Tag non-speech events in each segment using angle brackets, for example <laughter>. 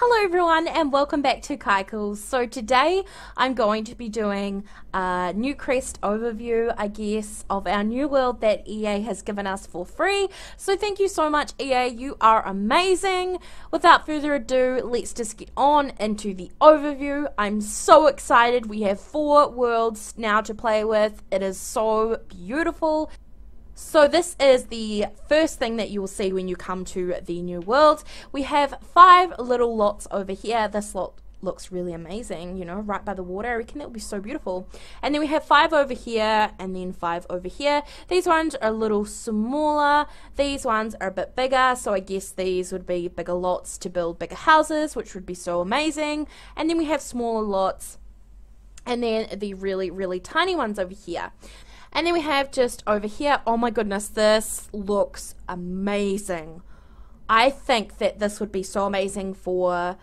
Hello everyone and welcome back to KyCoolz. So today I'm going to be doing a Newcrest overview, I guess, of our new world that EA has given us for free. So thank you so much EA, you are amazing. Without further ado, let's just get on into the overview. I'm so excited. We have four worlds now to play with. It is so beautiful. So this is the first thing that you will see when you come to the new world. We have five little lots over here. This lot looks really amazing, you know, right by the water. I reckon it will be so beautiful. And then we have five over here and then five over here. These ones are a little smaller. These ones are a bit bigger. So I guess these would be bigger lots to build bigger houses, which would be so amazing. And then we have smaller lots and then the really, really tiny ones over here. And then we have just over here, oh my goodness, this looks amazing. I think that this would be so amazing for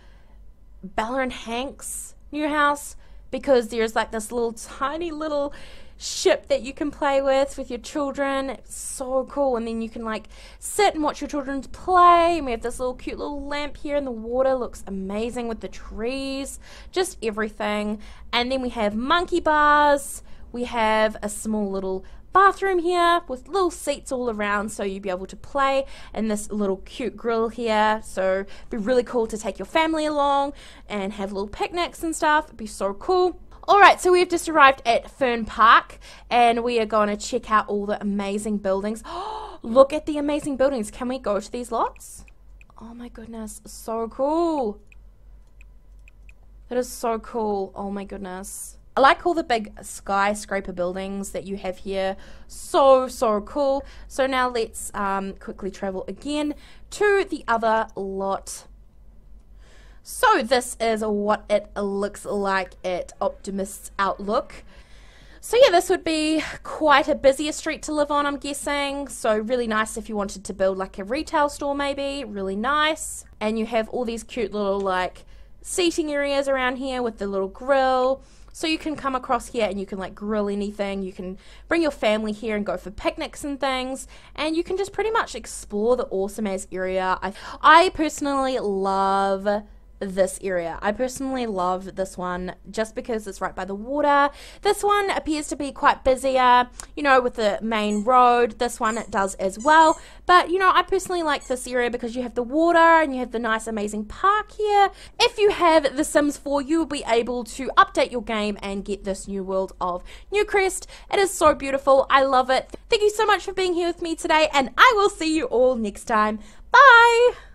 Bella and Hank's new house because there's like this little tiny little ship that you can play with with your children. It's so cool. And then you can like sit and watch your children play. And we have this little cute little lamp here and the water looks amazing with the trees, just everything. And then we have monkey bars we have a small little bathroom here with little seats all around so you'd be able to play and this little cute grill here so it'd be really cool to take your family along and have little picnics and stuff it'd be so cool Alright, so we've just arrived at Fern Park and we are going to check out all the amazing buildings. <gasps> Look at the amazing buildings. Can we go to these lots? Oh my goodness, so cool. That is so cool. Oh my goodness. I like all the big skyscraper buildings that you have here. So, so cool. So now let's um, quickly travel again to the other lot. So this is what it looks like at Optimist's Outlook. So yeah, this would be quite a busier street to live on, I'm guessing. So really nice if you wanted to build like a retail store maybe, really nice. And you have all these cute little like seating areas around here with the little grill so you can come across here and you can like grill anything. You can bring your family here and go for picnics and things. And you can just pretty much explore the awesome as area. I, I personally love this area. I personally love this one just because it's right by the water. This one appears to be quite busier, you know, with the main road. This one it does as well. But, you know, I personally like this area because you have the water and you have the nice, amazing park here. If you have The Sims 4, you will be able to update your game and get this new world of Newcrest. It is so beautiful. I love it. Thank you so much for being here with me today, and I will see you all next time. Bye!